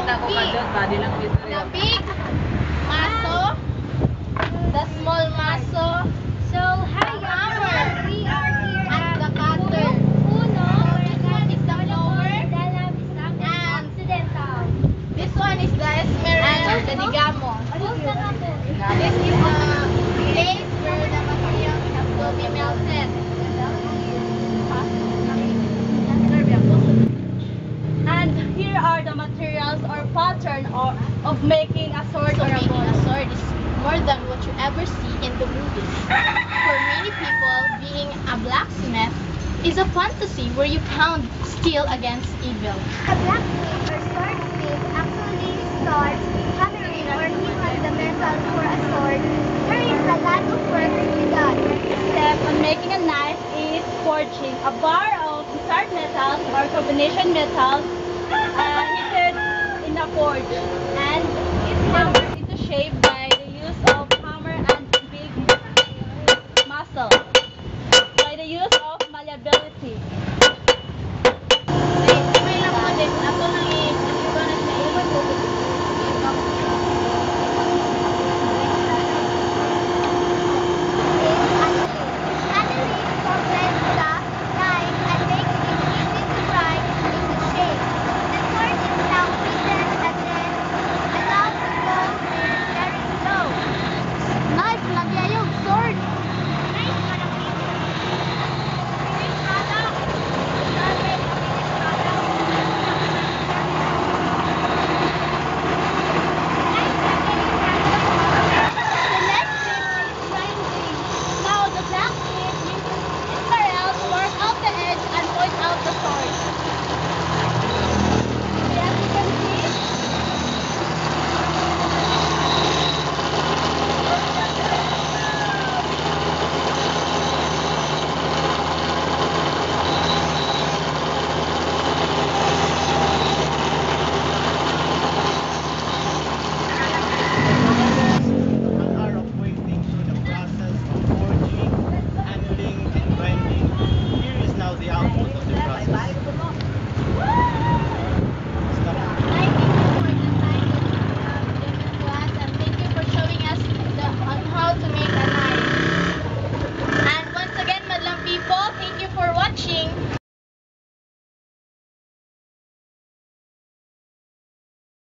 is the chongki. The big maso, the small maso, pattern or, of making a sword So or a making bow. a sword is more than what you ever see in the movies. For many people, being a blacksmith is a fantasy where you pound steel against evil. A blacksmith or swordsmith actually starts hammering or heating the metal for a sword. There is a lot of work to be done. step on making a knife is forging a bar of desired metals or combination metals uh, heated in